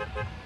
Ha ha ha.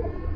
Thank you.